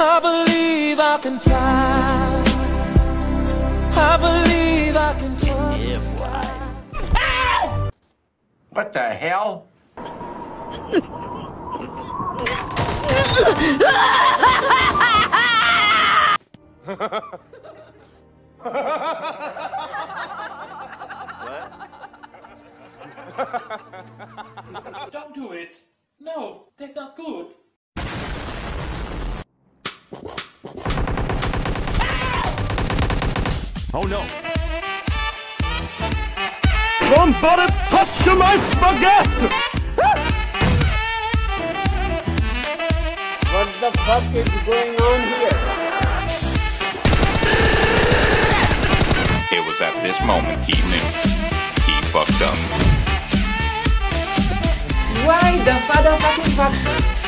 I believe I can fly. I believe I can touch the sky. What the hell? Don't do it. No, that's not good. Oh no. Somebody touch my spaghetti! What the fuck is going on here? It was at this moment he knew. He fucked up. Why the father fucking fuck? Oh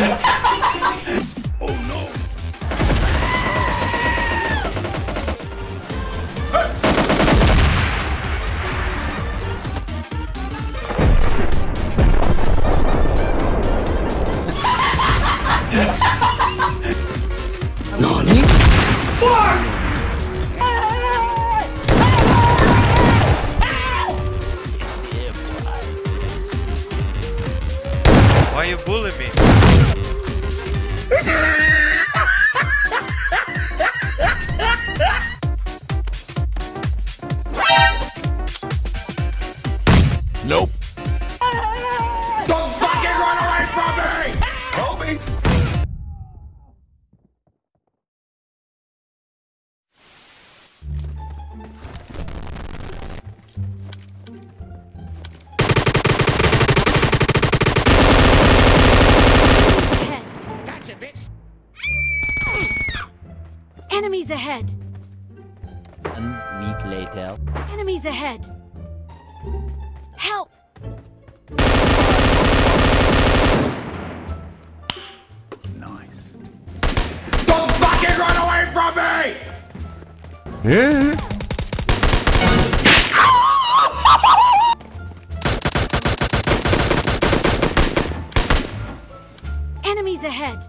Oh no. Why are you bullying me? Nope. Enemies ahead. One week later. Enemies ahead. Help! Nice. Don't fucking run away from me! Enemies ahead.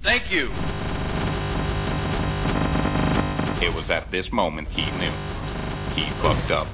Thank you. It was at this moment he knew. He fucked up.